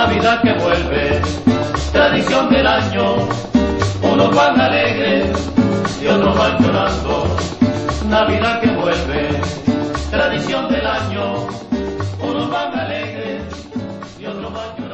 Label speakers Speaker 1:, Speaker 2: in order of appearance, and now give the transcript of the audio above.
Speaker 1: Navidad que vuelve, tradición del año, unos van alegres y otros van llorando. Navidad que vuelve, tradición del año, unos van alegres y otros van llorando.